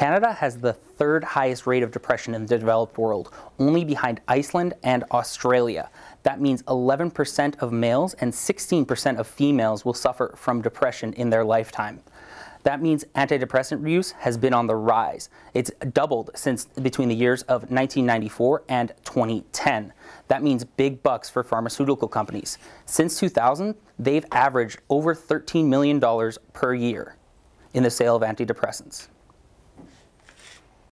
Canada has the third highest rate of depression in the developed world, only behind Iceland and Australia. That means 11% of males and 16% of females will suffer from depression in their lifetime. That means antidepressant use has been on the rise. It's doubled since between the years of 1994 and 2010. That means big bucks for pharmaceutical companies. Since 2000, they've averaged over $13 million per year in the sale of antidepressants.